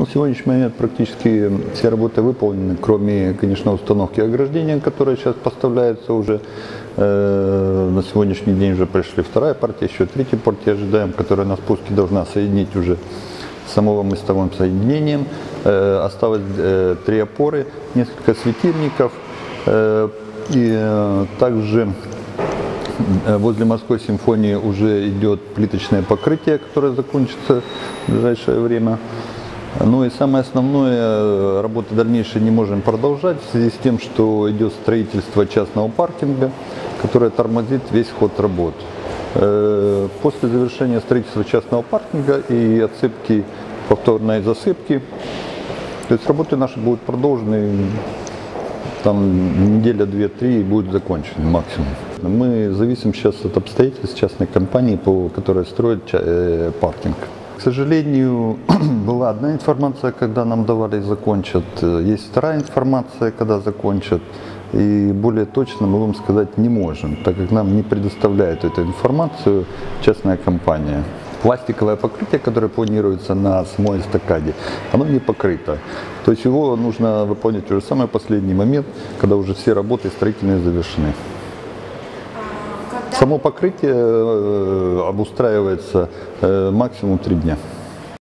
На сегодняшний момент практически все работы выполнены, кроме, конечно, установки ограждения, которая сейчас поставляется уже. Э, На сегодняшний день уже пришли вторая партия, еще третья партия ожидаем, которая на спуске должна соединить уже с самого соединением. Э, Осталось э, три опоры, несколько светильников и также Возле Морской симфонии уже идет плиточное покрытие, которое закончится в ближайшее время. Ну и самое основное, э, работы дальнейшие не можем продолжать в связи с тем, что идет строительство частного паркинга, которое тормозит весь ход работ. Э, После завершения строительства частного паркинга и отсыпки, повторной засыпки, то есть работы наши будут продолжены там неделя, две, три и будет закончен максимум. Мы зависим сейчас от обстоятельств частной компании, которая строит э, паркинг. К сожалению, была одна информация, когда нам давали закончат, э, есть вторая информация, когда закончат. И более точно мы вам сказать не можем, так как нам не предоставляет эту информацию частная компания. Пластиковое покрытие, которое планируется на самой эстакаде, оно не покрыто. То есть его нужно выполнять уже самый последний момент, когда уже все работы строительные завершены. Само покрытие э, обустраивается э, максимум три дня.